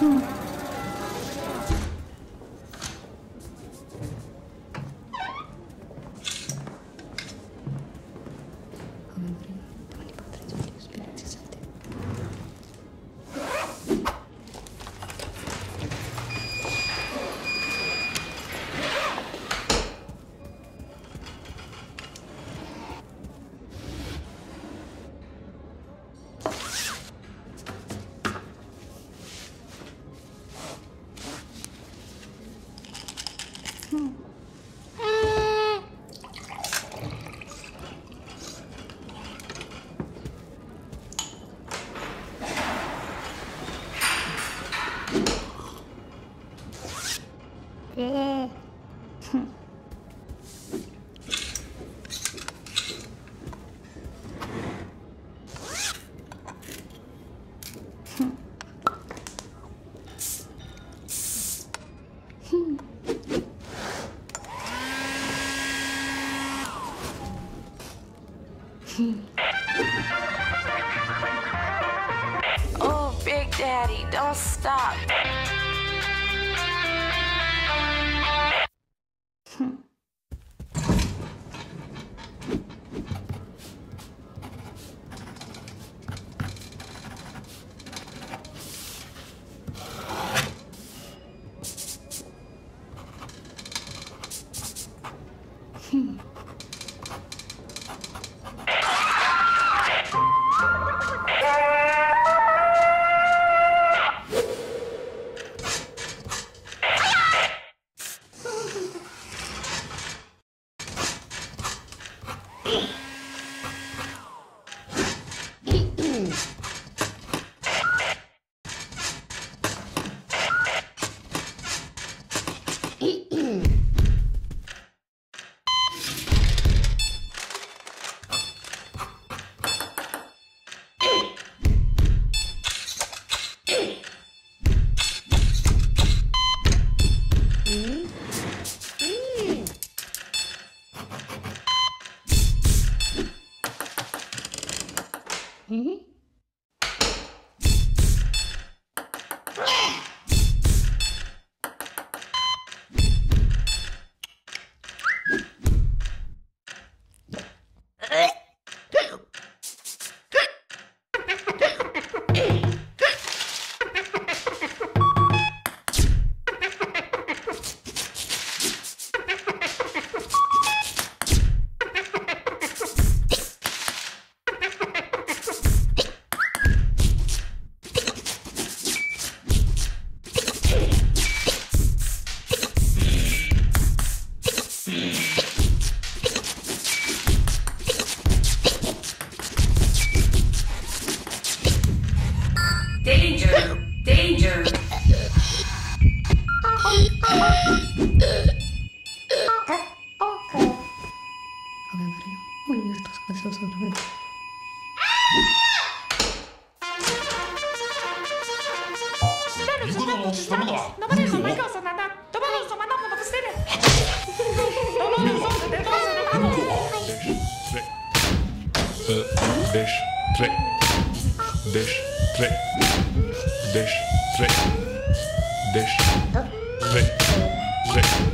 嗯。Oh, Big Daddy, don't stop. Danger! Ave Maria. Olha estas coisas outra vez. Beş, tre, beş, tre, beş, tre, beş, tre, tre, tre.